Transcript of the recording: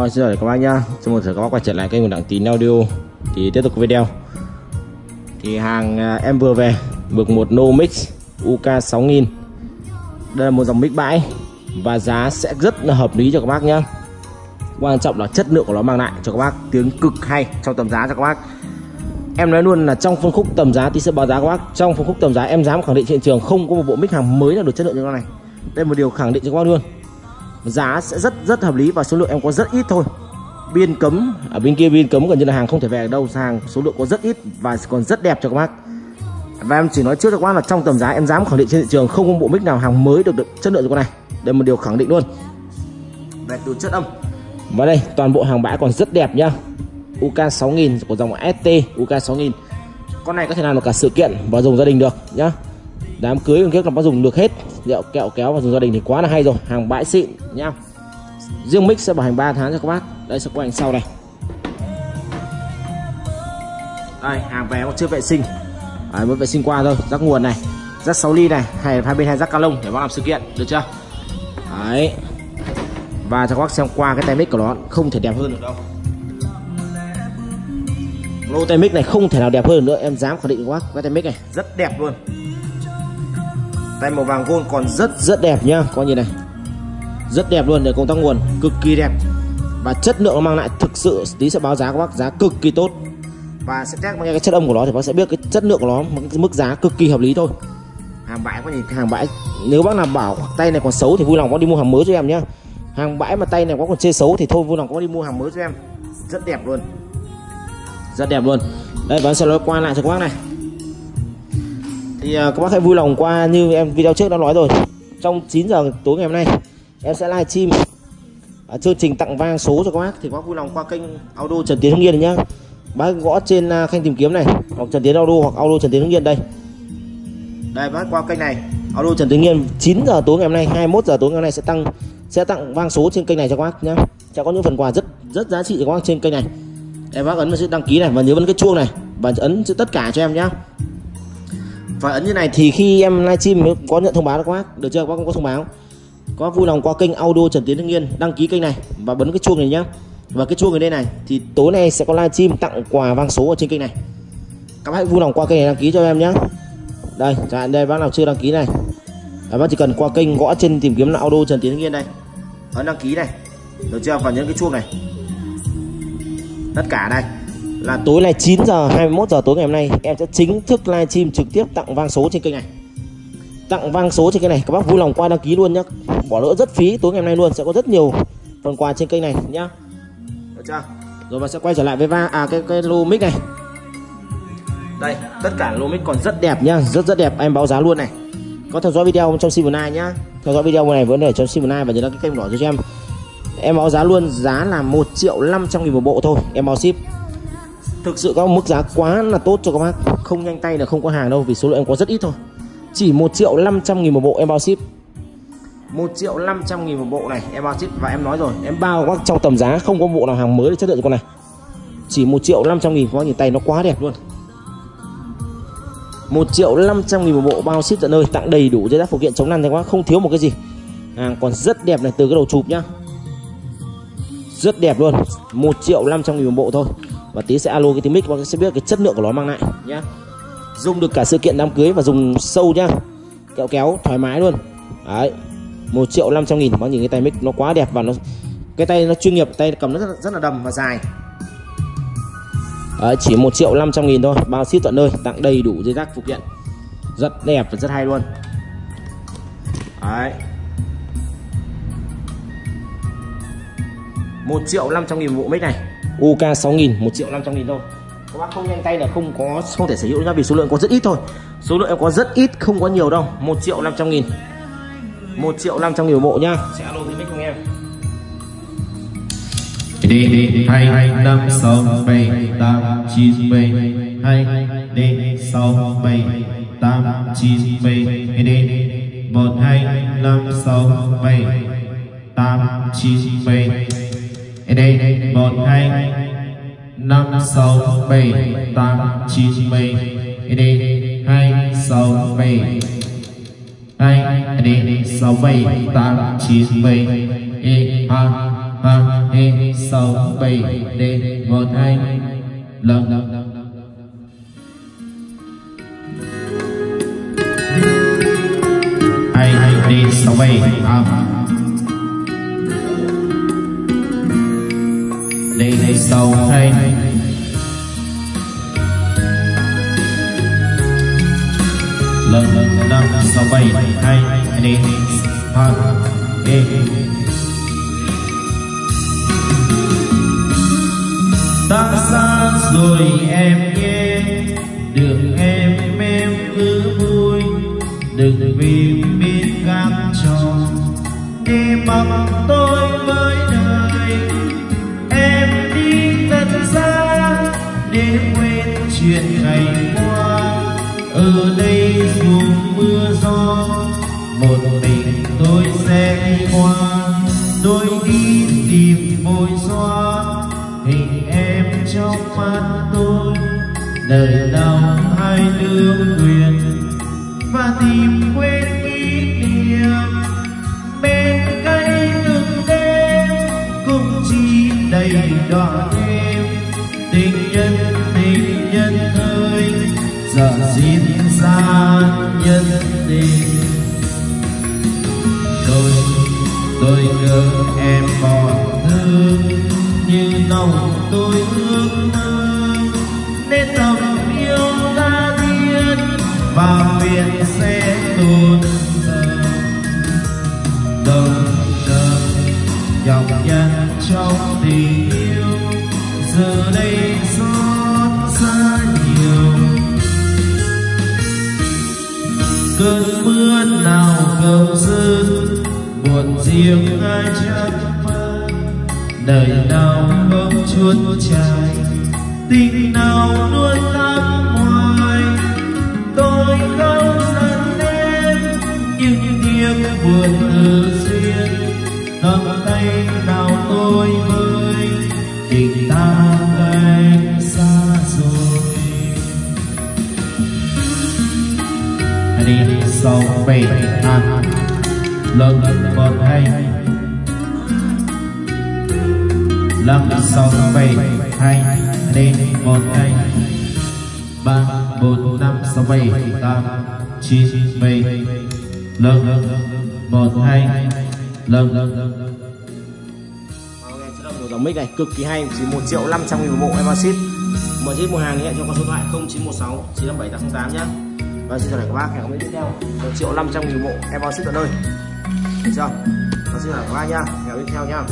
Rồi, xin chào các bác nhá. Xin mời các bác quay trở lại kênh của Đặng Tín Audio. Thì tiếp tục video. Thì hàng à, em vừa về Bực một No Mix UK 6000 Đây là một dòng mic bãi Và giá sẽ rất là hợp lý cho các bác nhá. Quan trọng là chất lượng của nó mang lại cho các bác Tiếng cực hay trong tầm giá cho các bác. Em nói luôn là trong phân khúc tầm giá thì sẽ báo giá các bác. Trong phân khúc tầm giá em dám khẳng định trên trường Không có một bộ mic hàng mới nào được chất lượng như con này. Đây là một điều khẳng định cho các bác luôn giá sẽ rất rất hợp lý và số lượng em có rất ít thôi. Biên cấm ở bên kia biên cấm gần như là hàng không thể về đâu hàng số lượng có rất ít và còn rất đẹp cho các bác. Và em chỉ nói trước cho các bác là trong tầm giá em dám khẳng định trên thị trường không có bộ mic nào hàng mới được, được chất lượng như con này. Đây là một điều khẳng định luôn. Về từ chất âm. Và đây toàn bộ hàng bãi còn rất đẹp nhá. UK 6000 của dòng ST UK 6000 con này có thể làm được cả sự kiện và dùng gia đình được nhá đám cưới còn kiếp là bác dùng được hết. Rượu kẹo kéo và dùng gia đình thì quá là hay rồi. Hàng bãi xịn nhá riêng mix sẽ bảo hành 3 tháng cho các bác. Đây sẽ có ảnh sau này. Đây hàng vé còn chưa vệ sinh. Đấy, mới vệ sinh qua thôi. Rác nguồn này rác 6 ly này hay hai bên hai rác ca lông để bác làm sự kiện được chưa? Đấy. Và cho các bác xem qua cái tay mic của nó không thể đẹp hơn được đâu. Lô tay mic này không thể nào đẹp hơn nữa. Em dám khẳng định quá cái tay mic này rất đẹp luôn tay màu vàng gold còn rất rất đẹp nhá. Coi như này. Rất đẹp luôn, để công tác nguồn cực kỳ đẹp. Và chất lượng nó mang lại thực sự, tí sẽ báo giá các bác, giá cực kỳ tốt. Và sẽ test nghe cái chất âm của nó thì bác sẽ biết cái chất lượng của nó mức giá cực kỳ hợp lý thôi. Hàng bãi có nhìn, hàng bãi, nếu bác nào bảo tay này còn xấu thì vui lòng có đi mua hàng mới cho em nhá. Hàng bãi mà tay này có còn chê xấu thì thôi, vui lòng có đi mua hàng mới cho em. Rất đẹp luôn. Rất đẹp luôn. Đây và sẽ nói qua lại cho các bác này thì uh, các bác hãy vui lòng qua như em video trước đã nói rồi. Trong 9 giờ tối ngày hôm nay em sẽ live stream uh, chương trình tặng vang số cho các bác. Thì các bác vui lòng qua kênh audio Trần Tiến Hưng Yên nhá. Bác gõ trên uh, kênh tìm kiếm này hoặc Trần Tiến audio hoặc audio Trần Tiến Hưng Yên đây. Đây bác qua kênh này audio Trần Tiến Yên 9 giờ tối ngày hôm nay 21 giờ tối ngày hôm nay sẽ tăng sẽ tặng vang số trên kênh này cho các bác nhá. Sẽ có những phần quà rất rất giá trị cho các bác trên kênh này. Em bác ấn vào chữ đăng ký này và nhớ ấn cái chuông này và ấn chữ tất cả cho em nhá và ấn như này thì khi em livestream mới có nhận thông báo được các bác? Được chưa? Các bác không có thông báo có vui lòng qua kênh audio Trần Tiến Hưng Yên đăng ký kênh này và bấm cái chuông này nhá. Và cái chuông ở đây này thì tối nay sẽ có livestream tặng quà vang số ở trên kênh này. Các bác hãy vui lòng qua kênh này đăng ký cho em nhé đây chẳng hạn đây bác nào chưa đăng ký này. À, bác chỉ cần qua kênh gõ trên tìm kiếm là audio Trần Tiến Hưng Yên đây. Ấn đăng ký này. Được chưa? Và nhấn cái chuông này. Tất cả đây là tối nay 9 giờ 21 giờ tối ngày hôm nay. Em sẽ chính thức livestream trực tiếp tặng vang số trên kênh này. Tặng vang số trên kênh này, các bác vui lòng qua đăng ký luôn nhé bỏ lỡ rất phí, tối ngày hôm nay luôn, sẽ có rất nhiều phần quà trên kênh này nhá. Được chưa? Rồi mà sẽ quay trở lại với va à cái cái lô mic này. Đây, tất cả lô mic còn rất đẹp nhá, rất rất đẹp. Em báo giá luôn này. Có theo dõi video trong Simon nhá. Theo dõi video này vẫn để trong Simon và nhớ đăng ký kênh đỏ cho em. Em báo giá luôn, giá là 1 triệu 500 nghìn một bộ thôi. Em báo ship thực sự có mức giá quá là tốt cho các bác. Không nhanh tay là không có hàng đâu, vì số lượng em có rất ít thôi. Chỉ 1 triệu 500 nghìn một bộ em bao ship. 1 triệu 500 nghìn một bộ này, em bao ship và em nói rồi, em bao các trong tầm giá, không có bộ nào hàng mới để chất lượng cho con này. Chỉ 1 triệu 500 nghìn có nhìn tay nó quá đẹp luôn. 1 triệu 500 nghìn một bộ bao ship tận nơi, tặng đầy đủ giấy phép phụ kiện chống lăn cho các bác, không thiếu một cái gì. Hàng còn rất đẹp này, từ cái đầu chụp nhá rất đẹp luôn. 1 triệu 500 nghìn một bộ thôi. Và tí sẽ alo cái tiếng mic bạn sẽ biết cái chất lượng của nó mang lại nhá. Dùng được cả sự kiện đám cưới và dùng sâu nhá. Kẹo kéo thoải mái luôn. Đấy một triệu năm trăm nghìn. Bác nhìn cái tay mic nó quá đẹp và nó cái tay nó chuyên nghiệp tay cầm nó rất, rất là đầm và dài. Đấy, chỉ một triệu năm trăm nghìn thôi. Bao ship tận nơi tặng đầy đủ dây rác phụ kiện. Rất đẹp và rất hay luôn. Đấy. 1 triệu 500 nghìn bộ mic này. UK 6000 1 triệu 500 nghìn thôi. Các bác không nhanh tay là không có không thể sở hữu nhá vì số lượng có rất ít thôi. Số lượng em có rất ít không có nhiều đâu. 1 triệu 500 nghìn. 1 triệu 500 nghìn bộ nhá. Sẽ alo thì mic không em. Đi đi hai hai năm sáu bảy tám chín bảy. Hai đi sáu bảy tám chín bảy. Đi. Một hai năm sáu bảy tám chín bảy đây một, hai, năm, sáu, bảy, tám, chín, mười. Đây, hai, sáu, bảy. Hai đây, sáu, bảy, tám, chín, mười. E ha ha e sáu, bảy đi một, hai lần hai hai đi sáu, bảy ba đi đi sau hai lần năm sáu bảy hai đi hai đi ta xa rồi em nhé đường em em cứ vui, đừng vì biết gác tròn đi bằng tôi với đời chuyện ngày qua. Ở đây dù mưa gió, một mình tôi sẽ đi qua. Tôi đi tìm môi xoa, hình em trong mắt tôi. Đời đau hai đứa quyền và tìm quên kỷ niệm. Bên cây từng đêm, cũng chỉ đầy đoạn đêm tình nhân giờ xin ra nhân tình. Tôi tôi ngỡ em còn thương như lòng tôi ước mơ. Nên tầm yêu ta thiên và nguyện sẽ tồn, thờ đồng đợi nhọc trong tình yêu giờ đây xót cơn mưa nào không dứt buồn riêng ai chắc phân đời nào không chuốt chai tình đi sau về ăn lần một hai năm sáu bảy hai đi một hay. Ba, bốn, năm sáu bảy tám chín bảy lớn vâng, một hai lớn dòng mic này. Cực kỳ hay, chỉ 1 triệu 500 nghìn một bộ em ship mở ship mua hàng thì hẹn cho con số điện thoại 0916 957 808 nhá và xin chào các bác hẹn gặp lại tiếp theo. Một triệu 500 nghìn bộ em vào ship tận nơi. Được chưa? Và xin chào các bác nha, hẹn gặp tiếp theo nha.